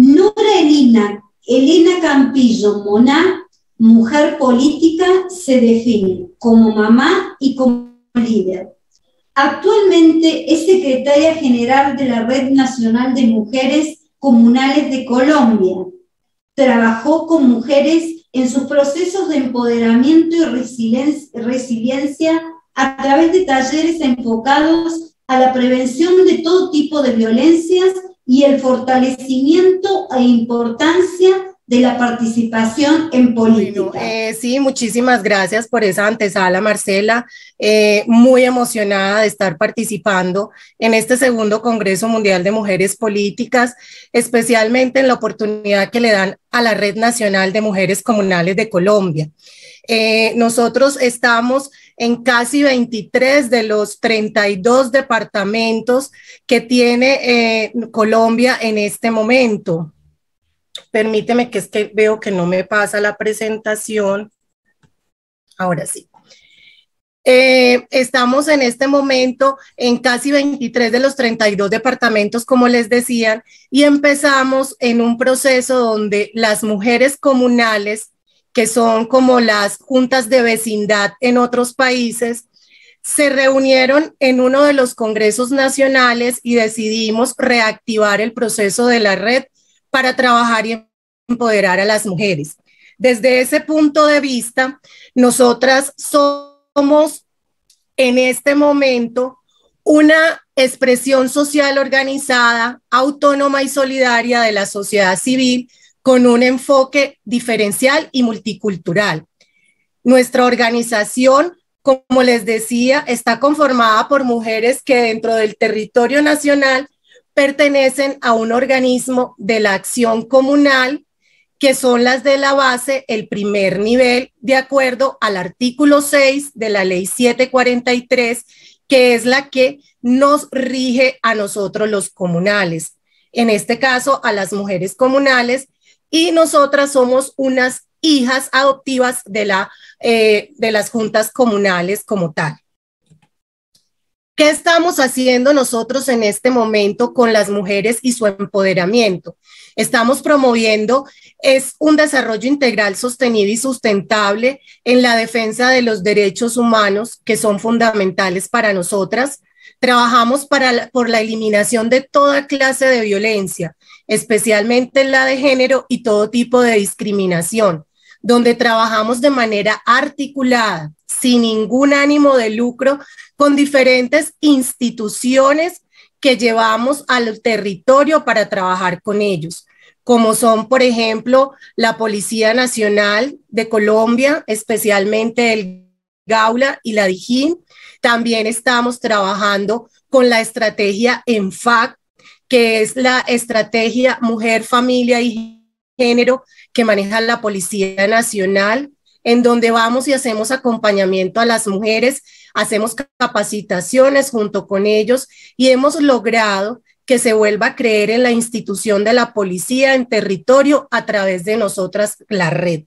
Nora Elena, Elena Campillo Moná, mujer política, se define como mamá y como líder. Actualmente es secretaria general de la Red Nacional de Mujeres Comunales de Colombia. Trabajó con mujeres en sus procesos de empoderamiento y resiliencia a través de talleres enfocados a la prevención de todo tipo de violencias y el fortalecimiento e importancia de la participación en política. Eh, sí, muchísimas gracias por esa antesala, Marcela. Eh, muy emocionada de estar participando en este segundo Congreso Mundial de Mujeres Políticas, especialmente en la oportunidad que le dan a la Red Nacional de Mujeres Comunales de Colombia. Eh, nosotros estamos en casi 23 de los 32 departamentos que tiene Colombia en este momento. Permíteme que es que veo que no me pasa la presentación. Ahora sí. Eh, estamos en este momento en casi 23 de los 32 departamentos, como les decían, y empezamos en un proceso donde las mujeres comunales, que son como las juntas de vecindad en otros países, se reunieron en uno de los congresos nacionales y decidimos reactivar el proceso de la red para trabajar y empoderar a las mujeres. Desde ese punto de vista, nosotras somos en este momento una expresión social organizada, autónoma y solidaria de la sociedad civil con un enfoque diferencial y multicultural. Nuestra organización, como les decía, está conformada por mujeres que dentro del territorio nacional pertenecen a un organismo de la acción comunal, que son las de la base, el primer nivel, de acuerdo al artículo 6 de la ley 743, que es la que nos rige a nosotros los comunales, en este caso a las mujeres comunales, y nosotras somos unas hijas adoptivas de, la, eh, de las juntas comunales como tal. ¿Qué estamos haciendo nosotros en este momento con las mujeres y su empoderamiento? Estamos promoviendo es un desarrollo integral sostenible y sustentable en la defensa de los derechos humanos que son fundamentales para nosotras. Trabajamos para por la eliminación de toda clase de violencia, especialmente la de género y todo tipo de discriminación, donde trabajamos de manera articulada, sin ningún ánimo de lucro, con diferentes instituciones que llevamos al territorio para trabajar con ellos, como son, por ejemplo, la Policía Nacional de Colombia, especialmente el Gaula y la Dijín. También estamos trabajando con la estrategia ENFAC, que es la estrategia Mujer, Familia y Género que maneja la Policía Nacional en donde vamos y hacemos acompañamiento a las mujeres, hacemos capacitaciones junto con ellos y hemos logrado que se vuelva a creer en la institución de la policía en territorio a través de nosotras, la red.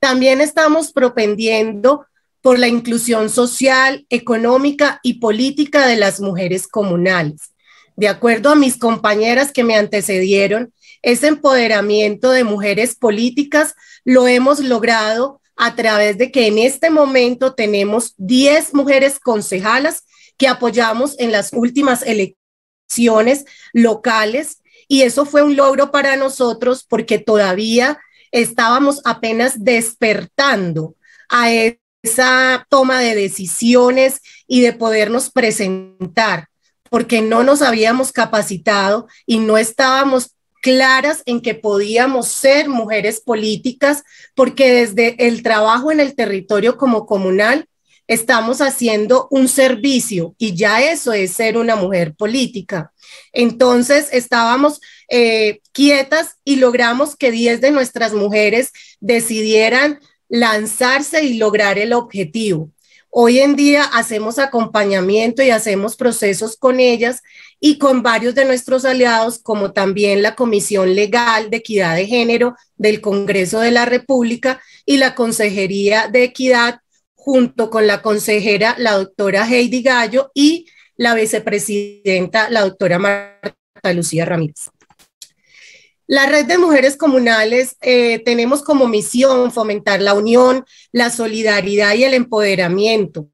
También estamos propendiendo por la inclusión social, económica y política de las mujeres comunales. De acuerdo a mis compañeras que me antecedieron, ese empoderamiento de mujeres políticas lo hemos logrado a través de que en este momento tenemos 10 mujeres concejalas que apoyamos en las últimas elecciones locales y eso fue un logro para nosotros porque todavía estábamos apenas despertando a esa toma de decisiones y de podernos presentar, porque no nos habíamos capacitado y no estábamos claras en que podíamos ser mujeres políticas, porque desde el trabajo en el territorio como comunal estamos haciendo un servicio y ya eso es ser una mujer política. Entonces estábamos eh, quietas y logramos que 10 de nuestras mujeres decidieran lanzarse y lograr el objetivo. Hoy en día hacemos acompañamiento y hacemos procesos con ellas y con varios de nuestros aliados, como también la Comisión Legal de Equidad de Género del Congreso de la República y la Consejería de Equidad, junto con la consejera, la doctora Heidi Gallo, y la vicepresidenta, la doctora Marta Lucía Ramírez. La red de mujeres comunales eh, tenemos como misión fomentar la unión, la solidaridad y el empoderamiento,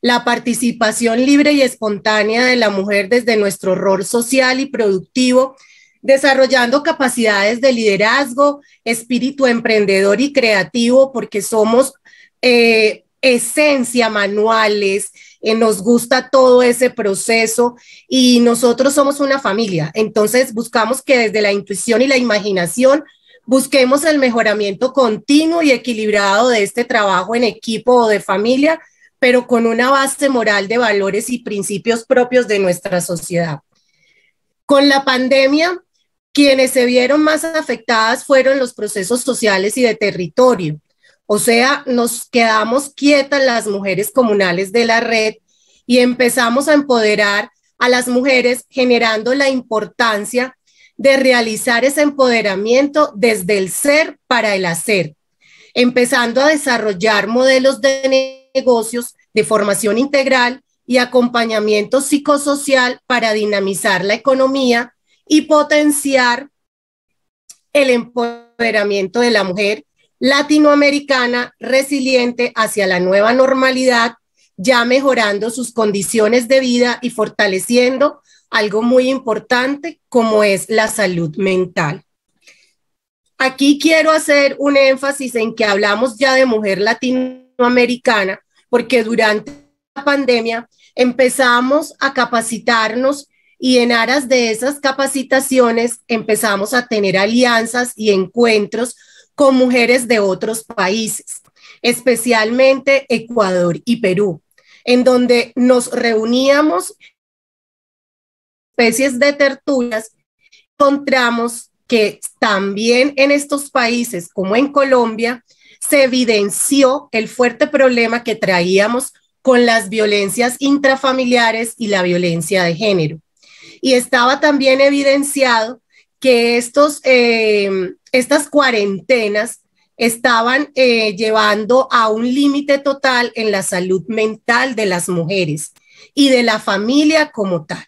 la participación libre y espontánea de la mujer desde nuestro rol social y productivo, desarrollando capacidades de liderazgo, espíritu emprendedor y creativo, porque somos eh, esencia manuales, eh, nos gusta todo ese proceso y nosotros somos una familia. Entonces buscamos que desde la intuición y la imaginación busquemos el mejoramiento continuo y equilibrado de este trabajo en equipo o de familia, pero con una base moral de valores y principios propios de nuestra sociedad. Con la pandemia, quienes se vieron más afectadas fueron los procesos sociales y de territorio. O sea, nos quedamos quietas las mujeres comunales de la red y empezamos a empoderar a las mujeres generando la importancia de realizar ese empoderamiento desde el ser para el hacer, empezando a desarrollar modelos de negocios de formación integral y acompañamiento psicosocial para dinamizar la economía y potenciar el empoderamiento de la mujer latinoamericana resiliente hacia la nueva normalidad, ya mejorando sus condiciones de vida y fortaleciendo algo muy importante como es la salud mental. Aquí quiero hacer un énfasis en que hablamos ya de mujer latinoamericana, porque durante la pandemia empezamos a capacitarnos y en aras de esas capacitaciones empezamos a tener alianzas y encuentros con mujeres de otros países, especialmente Ecuador y Perú, en donde nos reuníamos especies de tertulias, encontramos que también en estos países, como en Colombia, se evidenció el fuerte problema que traíamos con las violencias intrafamiliares y la violencia de género. Y estaba también evidenciado que estos, eh, estas cuarentenas estaban eh, llevando a un límite total en la salud mental de las mujeres y de la familia como tal.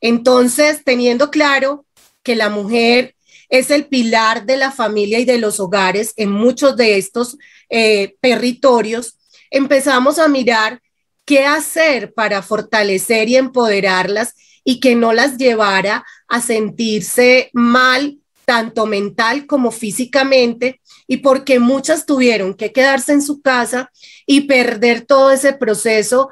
Entonces, teniendo claro que la mujer es el pilar de la familia y de los hogares en muchos de estos eh, territorios, empezamos a mirar qué hacer para fortalecer y empoderarlas y que no las llevara a sentirse mal, tanto mental como físicamente, y porque muchas tuvieron que quedarse en su casa y perder todo ese proceso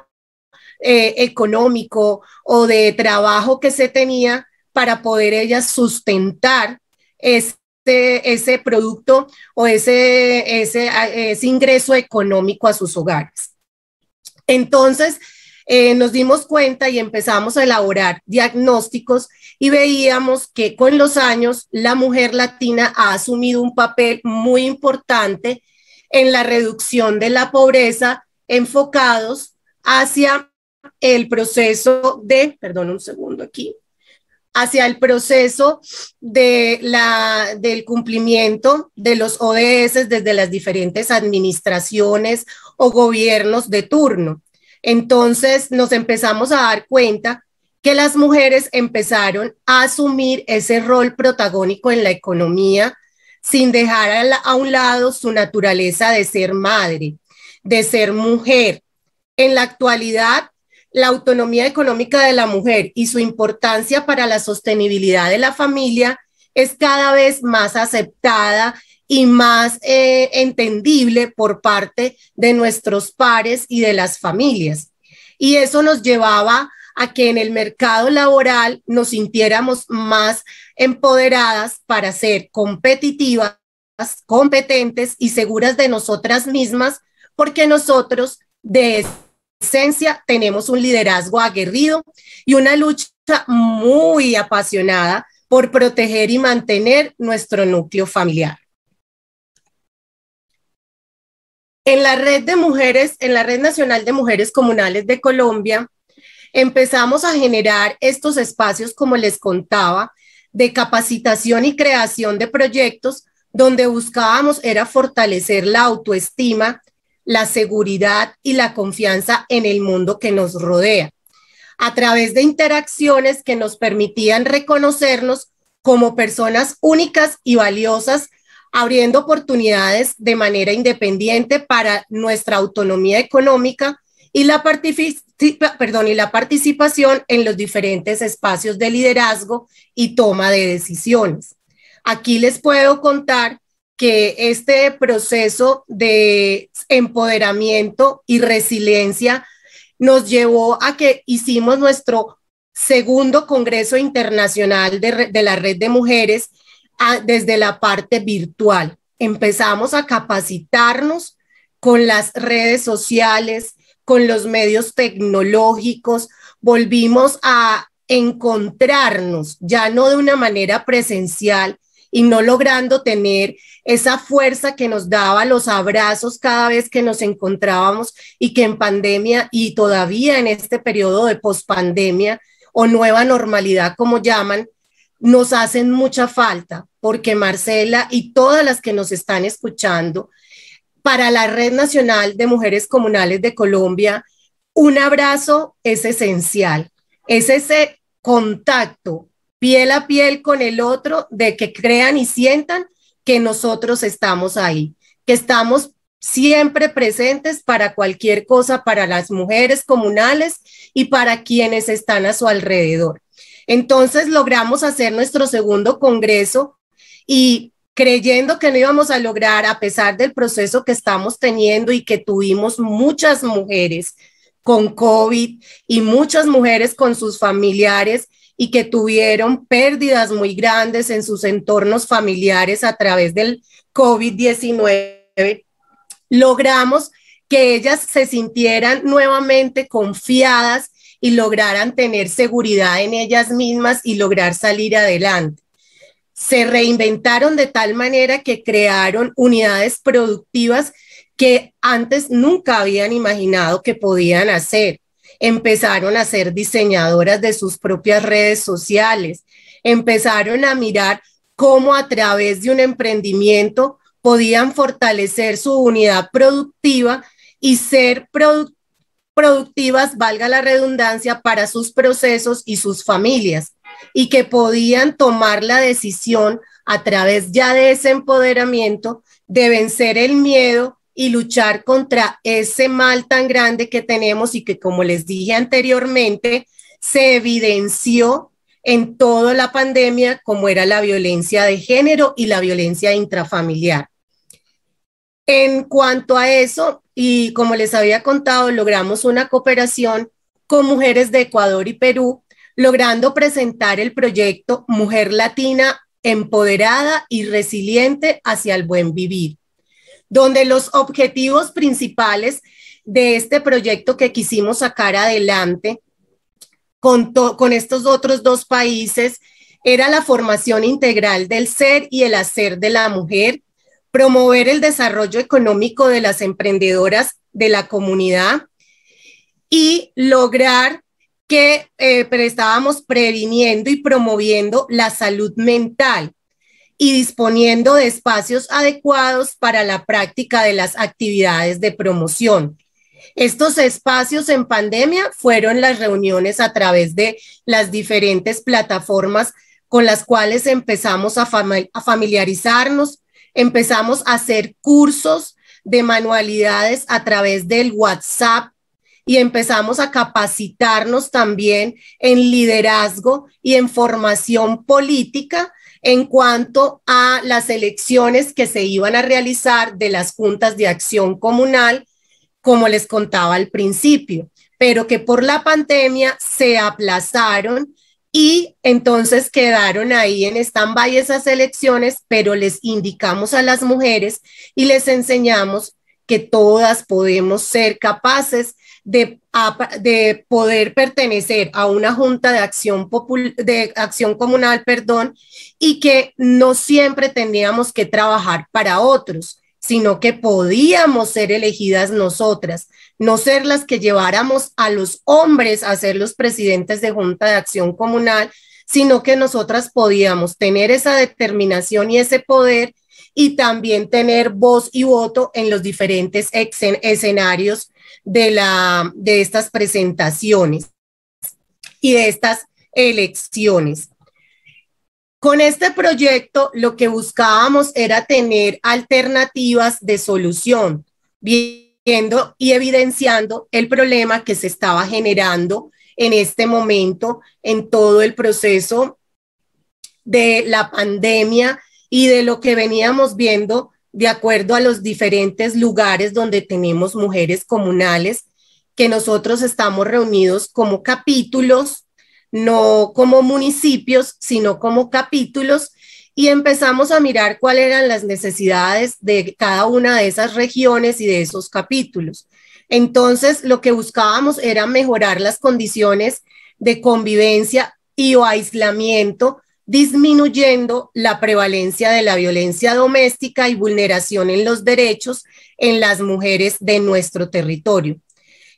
eh, económico o de trabajo que se tenía para poder ellas sustentar ese, ese producto o ese, ese, ese ingreso económico a sus hogares. Entonces, eh, nos dimos cuenta y empezamos a elaborar diagnósticos y veíamos que con los años la mujer latina ha asumido un papel muy importante en la reducción de la pobreza enfocados hacia el proceso de, perdón un segundo aquí, hacia el proceso de la, del cumplimiento de los ODS desde las diferentes administraciones o gobiernos de turno. Entonces nos empezamos a dar cuenta que las mujeres empezaron a asumir ese rol protagónico en la economía sin dejar a, un lado su naturaleza de ser madre, de ser mujer. En la actualidad, la autonomía económica de la mujer y su importancia para la sostenibilidad de la familia es cada vez más aceptada y más eh, entendible por parte de nuestros pares y de las familias. Y eso nos llevaba a que en el mercado laboral nos sintiéramos más empoderadas para ser competitivas, competentes y seguras de nosotras mismas, porque nosotros de esencia tenemos un liderazgo aguerrido y una lucha muy apasionada por proteger y mantener nuestro núcleo familiar. En la red de mujeres, en la Red Nacional de Mujeres Comunales de Colombia, empezamos a generar estos espacios, como les contaba, de capacitación y creación de proyectos donde buscábamos era fortalecer la autoestima, la seguridad y la confianza en el mundo que nos rodea, a través de interacciones que nos permitían reconocernos como personas únicas y valiosas, abriendo oportunidades de manera independiente para nuestra autonomía económica y la, perdón, y la participación en los diferentes espacios de liderazgo y toma de decisiones. Aquí les puedo contar que este proceso de empoderamiento y resiliencia nos llevó a que hicimos nuestro segundo Congreso Internacional de, la Red de Mujeres desde la parte virtual. Empezamos a capacitarnos con las redes sociales, con los medios tecnológicos, volvimos a encontrarnos ya no de una manera presencial y no logrando tener esa fuerza que nos daba los abrazos cada vez que nos encontrábamos y que en pandemia y todavía en este periodo de pospandemia o nueva normalidad como llaman, nos hacen mucha falta porque Marcela y todas las que nos están escuchando para la Red Nacional de Mujeres Comunales de Colombia, un abrazo es esencial. Es ese contacto piel a piel con el otro de que crean y sientan que nosotros estamos ahí, que estamos siempre presentes para cualquier cosa, para las mujeres comunales y para quienes están a su alrededor. Entonces logramos hacer nuestro segundo congreso y creyendo que no íbamos a lograr, a pesar del proceso que estamos teniendo y que tuvimos muchas mujeres con COVID y muchas mujeres con sus familiares y que tuvieron pérdidas muy grandes en sus entornos familiares a través del COVID-19, logramos que ellas se sintieran nuevamente confiadas y lograran tener seguridad en ellas mismas y lograr salir adelante se reinventaron de tal manera que crearon unidades productivas que antes nunca habían imaginado que podían hacer. Empezaron a ser diseñadoras de sus propias redes sociales, empezaron a mirar cómo a través de un emprendimiento podían fortalecer su unidad productiva y ser productivas, valga la redundancia, para sus procesos y sus familias y que podían tomar la decisión a través ya de ese empoderamiento de vencer el miedo y luchar contra ese mal tan grande que tenemos y que, como les dije anteriormente, se evidenció en toda la pandemia como era la violencia de género y la violencia intrafamiliar. En cuanto a eso, y como les había contado, logramos una cooperación con mujeres de Ecuador y Perú logrando presentar el proyecto Mujer Latina empoderada y resiliente hacia el buen vivir, donde los objetivos principales de este proyecto que quisimos sacar adelante con, con estos otros dos países era la formación integral del ser y el hacer de la mujer, promover el desarrollo económico de las emprendedoras de la comunidad y lograr que eh, estábamos previniendo y promoviendo la salud mental y disponiendo de espacios adecuados para la práctica de las actividades de promoción. Estos espacios en pandemia fueron las reuniones a través de las diferentes plataformas con las cuales empezamos a, a familiarizarnos, empezamos a hacer cursos de manualidades a través del WhatsApp y empezamos a capacitarnos también en liderazgo y en formación política en cuanto a las elecciones que se iban a realizar de las juntas de acción comunal, como les contaba al principio, pero que por la pandemia se aplazaron y entonces quedaron ahí en stand-by esas elecciones, pero les indicamos a las mujeres y les enseñamos que todas podemos ser capaces de, de poder pertenecer a una junta de acción, de acción comunal, perdón, y que no siempre teníamos que trabajar para otros, sino que podíamos ser elegidas nosotras, no ser las que lleváramos a los hombres a ser los presidentes de junta de acción comunal, sino que nosotras podíamos tener esa determinación y ese poder y también tener voz y voto en los diferentes escenarios de, la, de estas presentaciones y de estas elecciones. Con este proyecto lo que buscábamos era tener alternativas de solución, viendo y evidenciando el problema que se estaba generando en este momento en todo el proceso de la pandemia y de lo que veníamos viendo de acuerdo a los diferentes lugares donde tenemos mujeres comunales, que nosotros estamos reunidos como capítulos, no como municipios, sino como capítulos, y empezamos a mirar cuáles eran las necesidades de cada una de esas regiones y de esos capítulos. Entonces, lo que buscábamos era mejorar las condiciones de convivencia y o aislamiento disminuyendo la prevalencia de la violencia doméstica y vulneración en los derechos en las mujeres de nuestro territorio.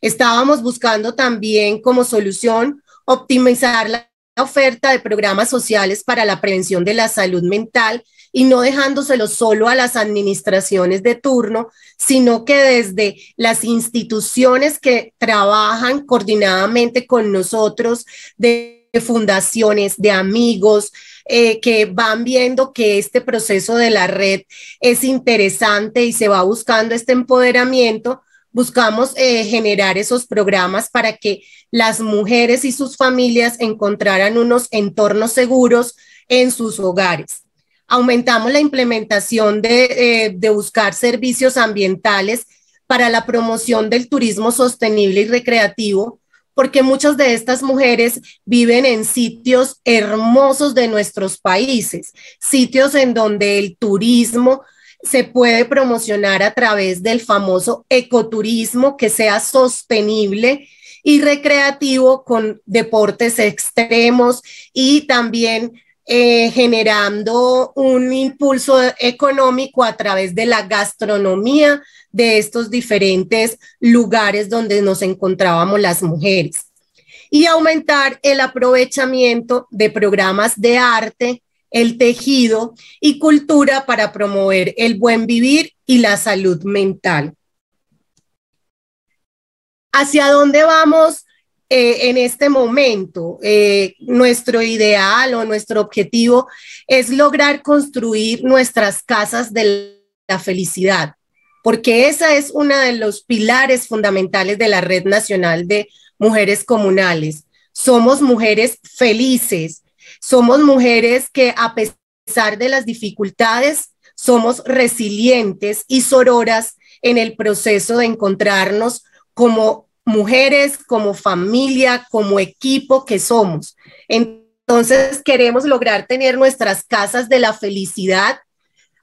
Estábamos buscando también como solución optimizar la oferta de programas sociales para la prevención de la salud mental y no dejándoselo solo a las administraciones de turno, sino que desde las instituciones que trabajan coordinadamente con nosotros, de fundaciones, de amigos, eh, que van viendo que este proceso de la red es interesante y se va buscando este empoderamiento, buscamos eh, generar esos programas para que las mujeres y sus familias encontraran unos entornos seguros en sus hogares. Aumentamos la implementación de, eh, de buscar servicios ambientales para la promoción del turismo sostenible y recreativo, porque muchas de estas mujeres viven en sitios hermosos de nuestros países, sitios en donde el turismo se puede promocionar a través del famoso ecoturismo que sea sostenible y recreativo con deportes extremos y también eh, generando un impulso económico a través de la gastronomía de estos diferentes lugares donde nos encontrábamos las mujeres. Y aumentar el aprovechamiento de programas de arte, el tejido y cultura para promover el buen vivir y la salud mental. ¿Hacia dónde vamos eh, en este momento, eh, nuestro ideal o nuestro objetivo es lograr construir nuestras casas de la felicidad, porque esa es uno de los pilares fundamentales de la Red Nacional de Mujeres Comunales. Somos mujeres felices, somos mujeres que a pesar de las dificultades, somos resilientes y sororas en el proceso de encontrarnos como mujeres, como familia, como equipo que somos. Entonces queremos lograr tener nuestras casas de la felicidad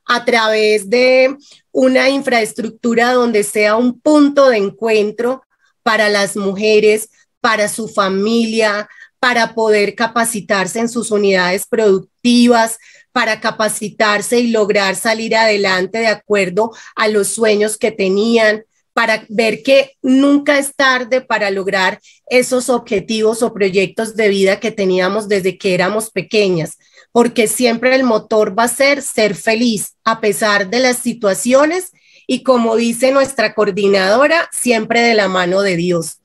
a través de una infraestructura donde sea un punto de encuentro para las mujeres, para su familia, para poder capacitarse en sus unidades productivas, para capacitarse y lograr salir adelante de acuerdo a los sueños que tenían, para ver que nunca es tarde para lograr esos objetivos o proyectos de vida que teníamos desde que éramos pequeñas, porque siempre el motor va a ser ser feliz a pesar de las situaciones y como dice nuestra coordinadora, siempre de la mano de Dios.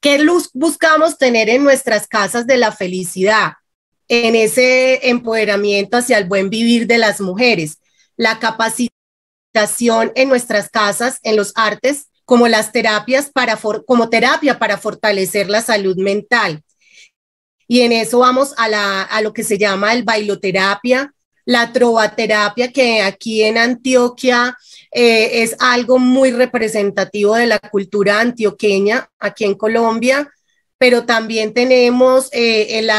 ¿Qué luz buscamos tener en nuestras casas de la felicidad? En ese empoderamiento hacia el buen vivir de las mujeres, la capacidad en nuestras casas, en los artes, como las terapias para, como terapia para fortalecer la salud mental. Y en eso vamos a, la, a lo que se llama el bailoterapia, la trovaterapia, que aquí en Antioquia eh, es algo muy representativo de la cultura antioqueña, aquí en Colombia, pero también tenemos eh, el,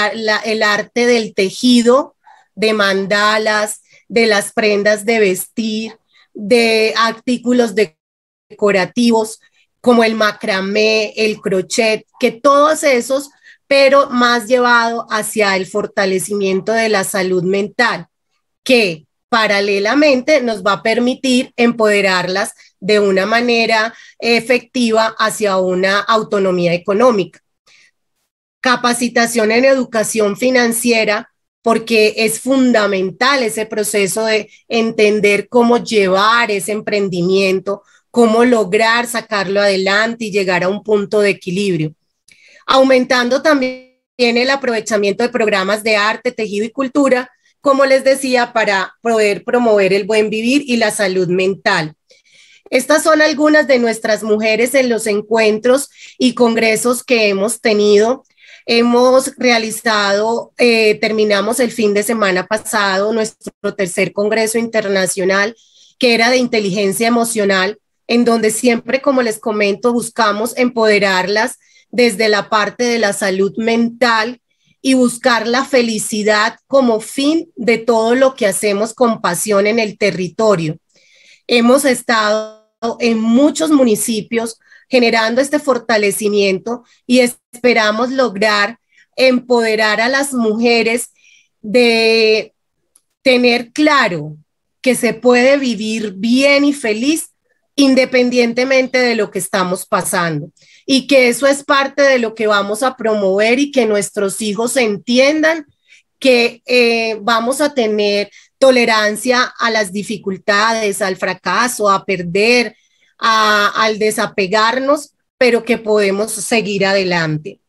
el arte del tejido, de mandalas, de las prendas de vestir, de artículos decorativos como el macramé, el crochet, que todos esos, pero más llevado hacia el fortalecimiento de la salud mental, que paralelamente nos va a permitir empoderarlas de una manera efectiva hacia una autonomía económica. Capacitación en educación financiera porque es fundamental ese proceso de entender cómo llevar ese emprendimiento, cómo lograr sacarlo adelante y llegar a un punto de equilibrio. Aumentando también el aprovechamiento de programas de arte, tejido y cultura, como les decía, para poder promover el buen vivir y la salud mental. Estas son algunas de nuestras mujeres en los encuentros y congresos que hemos tenido. Hemos realizado, eh, terminamos el fin de semana pasado nuestro tercer Congreso Internacional, que era de inteligencia emocional, en donde siempre, como les comento, buscamos empoderarlas desde la parte de la salud mental y buscar la felicidad como fin de todo lo que hacemos con pasión en el territorio. Hemos estado en muchos municipios generando este fortalecimiento y esperamos lograr empoderar a las mujeres de tener claro que se puede vivir bien y feliz independientemente de lo que estamos pasando y que eso es parte de lo que vamos a promover y que nuestros hijos entiendan que eh, vamos a tener tolerancia a las dificultades, al fracaso, a perder, al desapegarnos, pero que podemos seguir adelante.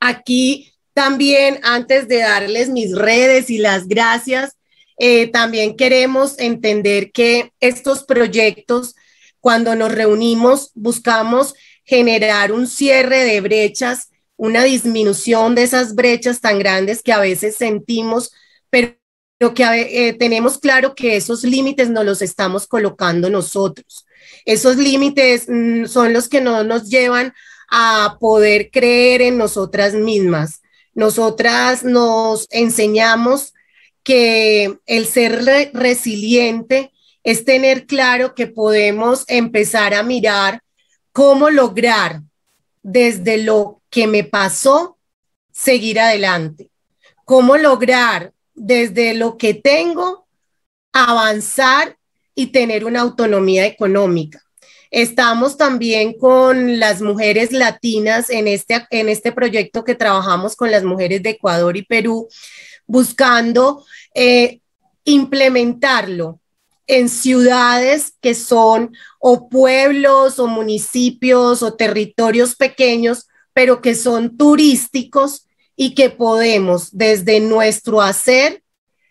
Aquí también, antes de darles mis redes y las gracias, eh, también queremos entender que estos proyectos, cuando nos reunimos, buscamos generar un cierre de brechas, una disminución de esas brechas tan grandes que a veces sentimos, pero que eh, tenemos claro que esos límites no los estamos colocando nosotros. Esos límites mm, son los que no nos llevan a poder creer en nosotras mismas. Nosotras nos enseñamos que el ser resiliente es tener claro que podemos empezar a mirar cómo lograr desde lo que me pasó seguir adelante, cómo lograr desde lo que tengo avanzar y tener una autonomía económica. Estamos también con las mujeres latinas en este, en este proyecto que trabajamos con las mujeres de Ecuador y Perú, buscando eh, implementarlo en ciudades que son o pueblos o municipios o territorios pequeños, pero que son turísticos y que podemos desde nuestro hacer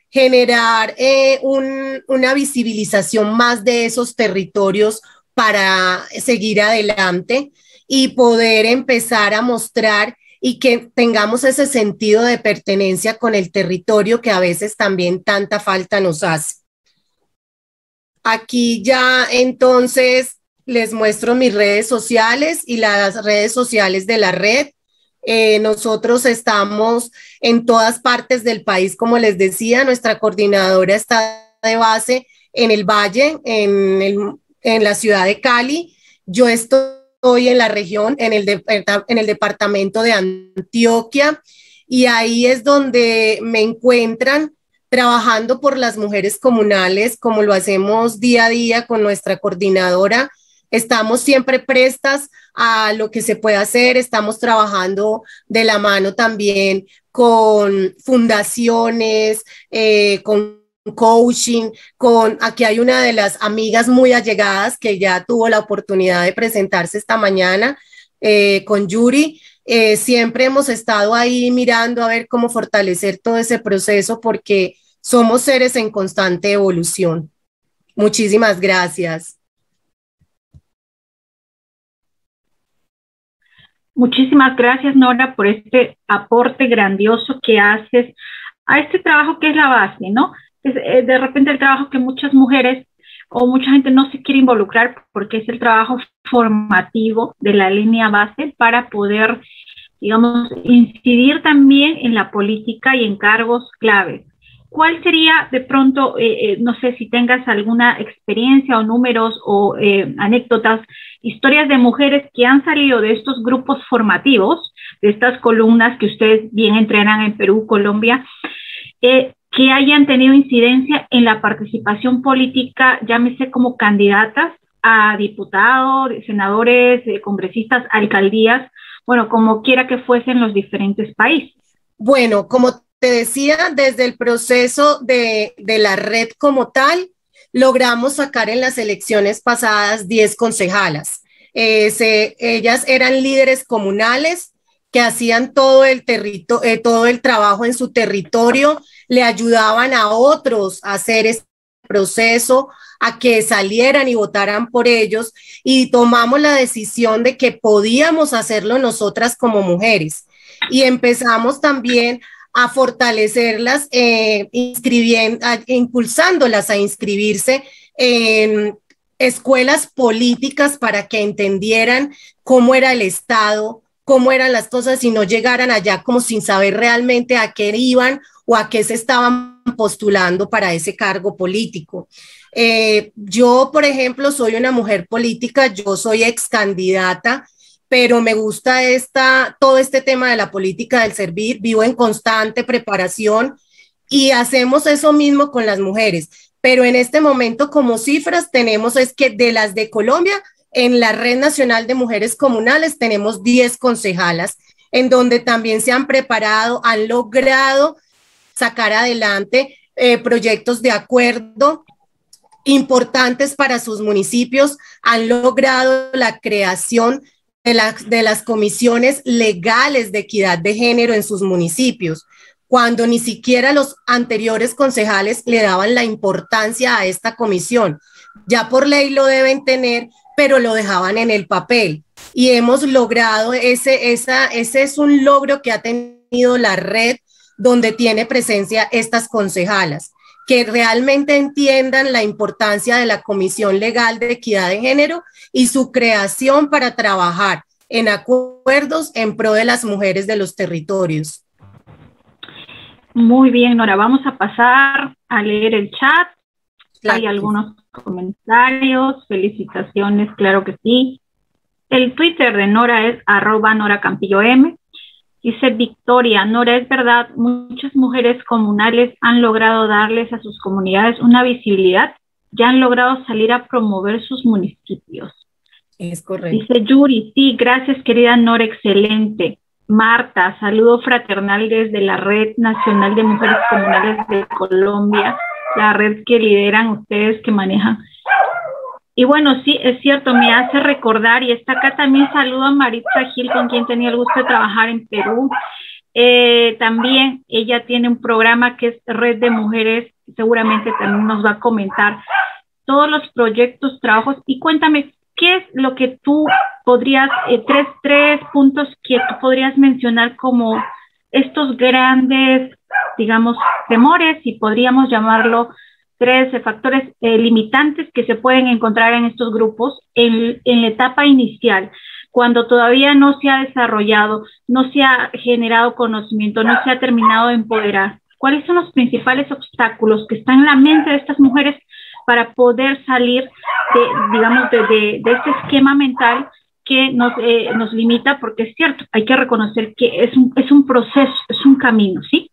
generar eh, una visibilización más de esos territorios para seguir adelante y poder empezar a mostrar y que tengamos ese sentido de pertenencia con el territorio que a veces también tanta falta nos hace. Aquí ya entonces les muestro mis redes sociales y las redes sociales de la red. Eh, nosotros estamos en todas partes del país, como les decía, nuestra coordinadora está de base en el Valle, en, en la ciudad de Cali. Yo estoy en la región, en el, en el departamento de Antioquia, y ahí es donde me encuentran trabajando por las mujeres comunales, como lo hacemos día a día con nuestra coordinadora. Estamos siempre prestas a lo que se puede hacer, estamos trabajando de la mano también con fundaciones, eh, con coaching, con aquí hay una de las amigas muy allegadas que ya tuvo la oportunidad de presentarse esta mañana eh, con Yuri. Eh, siempre hemos estado ahí mirando a ver cómo fortalecer todo ese proceso porque somos seres en constante evolución. Muchísimas gracias. Muchísimas gracias, Nora, por este aporte grandioso que haces a este trabajo que es la base, ¿no? Es, eh, de repente el trabajo que muchas mujeres o mucha gente no se quiere involucrar porque es el trabajo formativo de la línea base para poder, digamos, incidir también en la política y en cargos claves. ¿Cuál sería de pronto, eh, eh, no sé si tengas alguna experiencia o números o eh, anécdotas, historias de mujeres que han salido de estos grupos formativos, de estas columnas que ustedes bien entrenan en Perú, Colombia, que hayan tenido incidencia en la participación política, llámese como candidatas a diputados, senadores, congresistas, alcaldías, bueno, como quiera que fuesen los diferentes países? Bueno, como te decía, desde el proceso de, la red como tal, logramos sacar en las elecciones pasadas 10 concejalas. Eh, ellas eran líderes comunales que hacían todo el, eh, todo el trabajo en su territorio, le ayudaban a otros a hacer este proceso, a que salieran y votaran por ellos y tomamos la decisión de que podíamos hacerlo nosotras como mujeres. Y empezamos también a fortalecerlas, eh, impulsándolas a inscribirse en escuelas políticas para que entendieran cómo era el Estado, cómo eran las cosas y no llegaran allá como sin saber realmente a qué iban o a qué se estaban postulando para ese cargo político. Eh, yo, por ejemplo, soy una mujer política, yo soy ex candidata, pero me gusta esta, todo este tema de la política del servir, vivo en constante preparación y hacemos eso mismo con las mujeres. Pero en este momento, como cifras, tenemos es que de las de Colombia, en la Red Nacional de Mujeres Comunales tenemos 10 concejalas, en donde también se han preparado, han logrado sacar adelante eh, proyectos de acuerdo importantes para sus municipios, han logrado la creación de, las comisiones legales de equidad de género en sus municipios, cuando ni siquiera los anteriores concejales le daban la importancia a esta comisión. Ya por ley lo deben tener, pero lo dejaban en el papel. Y hemos logrado ese, esa, ese es un logro que ha tenido la red donde tiene presencia estas concejalas, que realmente entiendan la importancia de la Comisión Legal de Equidad de Género y su creación para trabajar en acuerdos en pro de las mujeres de los territorios. Muy bien, Nora, vamos a pasar a leer el chat. Hay algunos comentarios, felicitaciones, claro que sí. El Twitter de Nora es arroba Nora Campillo M. Dice Victoria, Nora, es verdad, muchas mujeres comunales han logrado darles a sus comunidades una visibilidad, ya han logrado salir a promover sus municipios. Es correcto. Dice Yuri, sí, gracias querida Nora, excelente. Marta, saludo fraternal desde la Red Nacional de Mujeres Comunales de Colombia la red que lideran ustedes, que manejan. Y bueno, sí, es cierto, me hace recordar, y está acá también saludo a Maritza Gil, con quien tenía el gusto de trabajar en Perú. Eh, también ella tiene un programa que es Red de Mujeres, seguramente también nos va a comentar todos los proyectos, trabajos. Y cuéntame, ¿qué es lo que tú podrías, eh, tres, tres puntos que tú podrías mencionar como estos grandes digamos, temores y podríamos llamarlo tres factores eh, limitantes que se pueden encontrar en estos grupos en, en la etapa inicial, cuando todavía no se ha desarrollado, no se ha generado conocimiento, no se ha terminado de empoderar. ¿Cuáles son los principales obstáculos que están en la mente de estas mujeres para poder salir de, digamos, de, de, de este esquema mental que nos, eh, nos limita? Porque es cierto, hay que reconocer que es un, es un proceso, es un camino, ¿sí?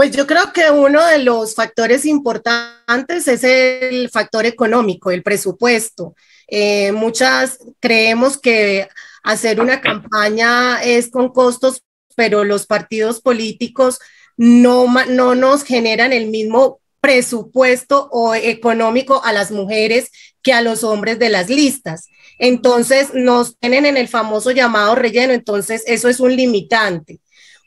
Pues yo creo que uno de los factores importantes es el factor económico, el presupuesto. Eh, muchas creemos que hacer una campaña es con costos, pero los partidos políticos no, no nos generan el mismo presupuesto o económico a las mujeres que a los hombres de las listas. Entonces nos tienen en el famoso llamado relleno, entonces eso es un limitante.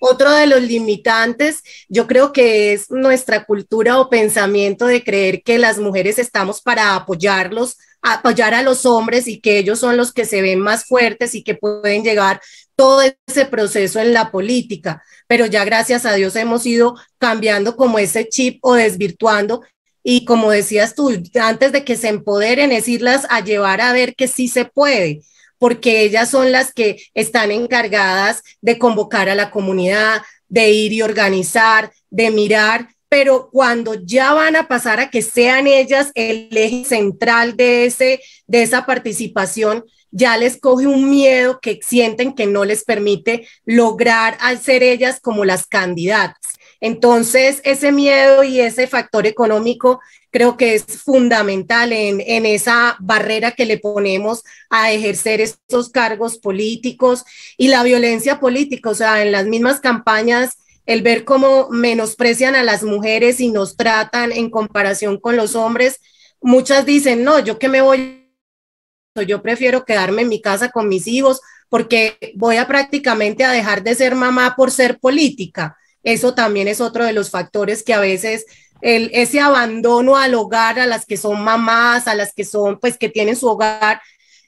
Otro de los limitantes, yo creo que es nuestra cultura o pensamiento de creer que las mujeres estamos para apoyarlos, apoyar a los hombres y que ellos son los que se ven más fuertes y que pueden llegar todo ese proceso en la política. Pero ya gracias a Dios hemos ido cambiando como ese chip o desvirtuando y como decías tú, antes de que se empoderen, es irlas a llevar a ver que sí se puede porque ellas son las que están encargadas de convocar a la comunidad, de ir y organizar, de mirar, pero cuando ya van a pasar a que sean ellas el eje central de, ese, de esa participación, ya les coge un miedo que sienten que no les permite lograr ser ellas como las candidatas. Entonces, ese miedo y ese factor económico creo que es fundamental en, en, esa barrera que le ponemos a ejercer estos cargos políticos y la violencia política, o sea, en las mismas campañas, el ver cómo menosprecian a las mujeres y nos tratan en comparación con los hombres. Muchas dicen, no, yo que me voy, yo prefiero quedarme en mi casa con mis hijos porque voy a prácticamente a dejar de ser mamá por ser política. Eso también es otro de los factores que a veces el, ese abandono al hogar, a las que son mamás, a las que son, pues que tienen su hogar,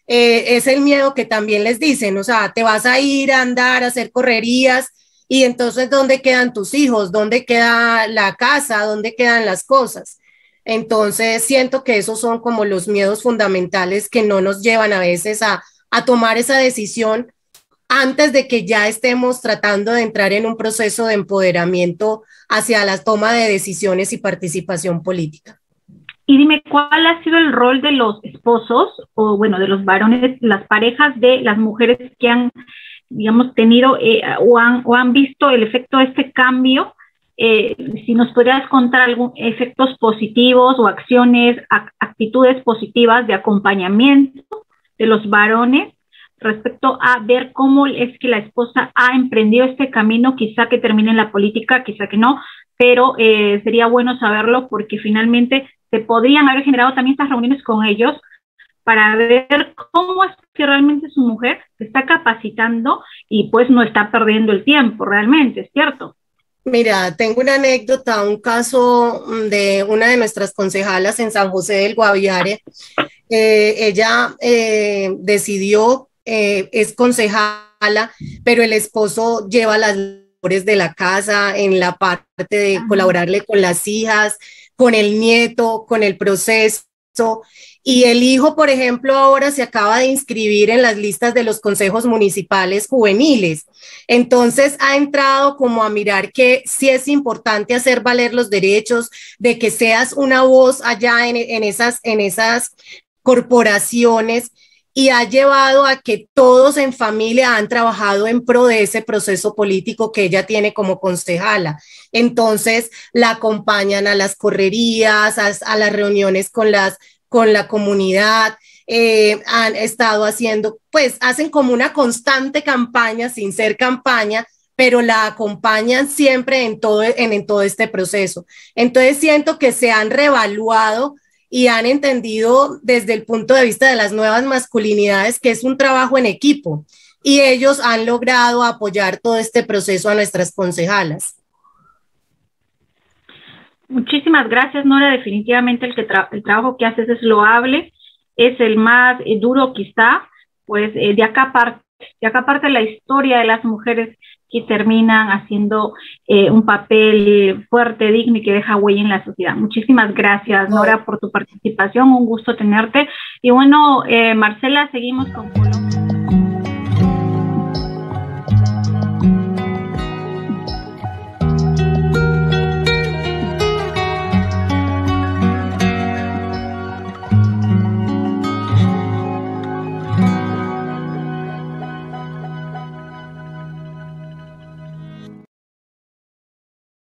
eh, es el miedo que también les dicen, o sea, te vas a ir a andar, a hacer correrías, y entonces, ¿dónde quedan tus hijos? ¿Dónde queda la casa? ¿Dónde quedan las cosas? Entonces, siento que esos son como los miedos fundamentales que no nos llevan a veces a, a tomar esa decisión antes de que ya estemos tratando de entrar en un proceso de empoderamiento hacia la toma de decisiones y participación política. Y dime, ¿cuál ha sido el rol de los esposos o, bueno, de los varones, las parejas de las mujeres que han, digamos, tenido eh, o, han, visto el efecto de este cambio? Eh, si nos podrías contar algún efectos positivos o acciones, actitudes positivas de acompañamiento de los varones respecto a ver cómo es que la esposa ha emprendido este camino, quizá que termine en la política, quizá que no, pero eh, sería bueno saberlo porque finalmente se podrían haber generado también estas reuniones con ellos para ver cómo es que realmente su mujer se está capacitando y pues no está perdiendo el tiempo realmente, ¿es cierto? Mira, tengo una anécdota, un caso mm, de una de nuestras concejalas en San José del Guaviare. Eh, ella eh, decidió, eh, es concejala, pero el esposo lleva las labores de la casa en la parte de colaborarle con las hijas, con el nieto, con el proceso. Y el hijo, por ejemplo, ahora se acaba de inscribir en las listas de los consejos municipales juveniles. Entonces ha entrado como a mirar que sí es importante hacer valer los derechos, de que seas una voz allá en, en esas, en esas corporaciones y ha llevado a que todos en familia han trabajado en pro de ese proceso político que ella tiene como concejala. Entonces la acompañan a las correrías, a, las reuniones con, las, con la comunidad. Eh, han estado haciendo, pues hacen como una constante campaña sin ser campaña, pero la acompañan siempre en todo, en, en todo este proceso. Entonces siento que se han revaluado y han entendido desde el punto de vista de las nuevas masculinidades que es un trabajo en equipo y ellos han logrado apoyar todo este proceso a nuestras concejalas. Muchísimas gracias, Nora. Definitivamente el, que el trabajo que haces es loable, es el más eh, duro quizá, pues eh, de acá parte, de acá parte la historia de las mujeres que terminan haciendo eh, un papel fuerte, digno y que deja huella en la sociedad. Muchísimas gracias, Nora, por tu participación. Un gusto tenerte. Y bueno, eh, Marcela, seguimos con...